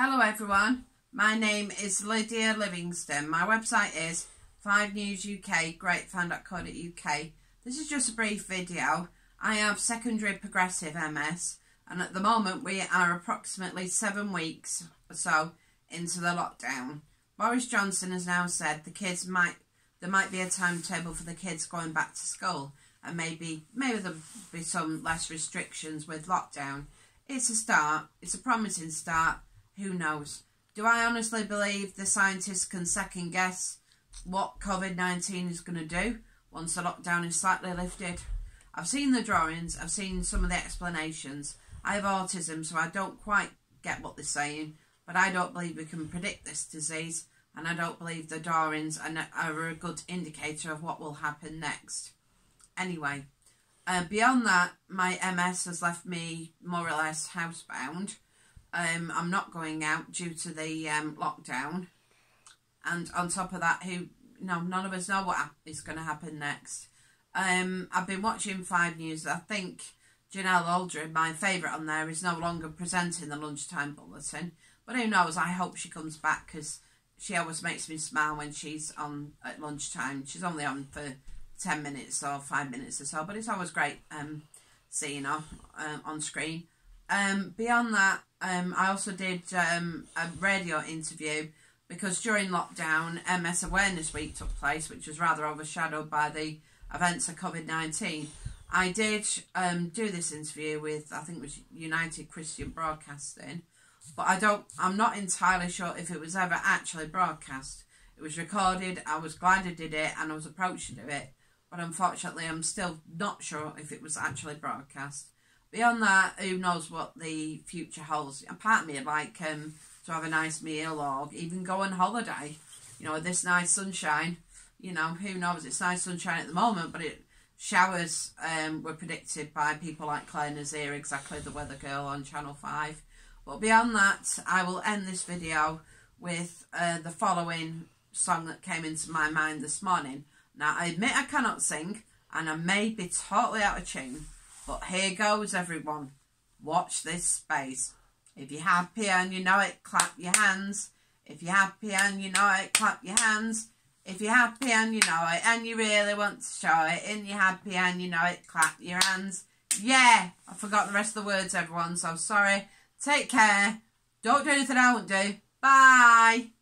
Hello everyone, my name is Lydia Livingston. My website is 5newsuk, greatfan.co.uk. This is just a brief video. I have secondary progressive MS and at the moment we are approximately seven weeks or so into the lockdown. Boris Johnson has now said the kids might there might be a timetable for the kids going back to school and maybe maybe there'll be some less restrictions with lockdown. It's a start, it's a promising start who knows? Do I honestly believe the scientists can second guess what COVID 19 is going to do once the lockdown is slightly lifted? I've seen the drawings, I've seen some of the explanations. I have autism, so I don't quite get what they're saying, but I don't believe we can predict this disease, and I don't believe the drawings are a good indicator of what will happen next. Anyway, uh, beyond that, my MS has left me more or less housebound. Um, I'm not going out due to the um, lockdown. And on top of that, who no, none of us know what is going to happen next. Um, I've been watching Five News. I think Janelle Aldred, my favourite on there, is no longer presenting the lunchtime bulletin. But who knows? I hope she comes back because she always makes me smile when she's on at lunchtime. She's only on for 10 minutes or 5 minutes or so, but it's always great um, seeing her uh, on screen. Um, beyond that, um, I also did um, a radio interview because during lockdown, MS Awareness Week took place, which was rather overshadowed by the events of COVID 19. I did um, do this interview with, I think it was United Christian Broadcasting, but I don't, I'm not entirely sure if it was ever actually broadcast. It was recorded, I was glad I did it, and I was approached to do it, but unfortunately, I'm still not sure if it was actually broadcast. Beyond that, who knows what the future holds. And part of me like um, to have a nice meal or even go on holiday. You know, this nice sunshine. You know, who knows? It's nice sunshine at the moment, but it showers um, were predicted by people like Clare Nasir, exactly the weather girl on Channel 5. But beyond that, I will end this video with uh, the following song that came into my mind this morning. Now, I admit I cannot sing, and I may be totally out of tune, but here goes, everyone. Watch this space. If you're happy and you know it, clap your hands. If you're happy and you know it, clap your hands. If you're happy and you know it, and you really want to show it, and you're happy and you know it, clap your hands. Yeah, I forgot the rest of the words, everyone, so sorry. Take care. Don't do anything I won't do. Bye.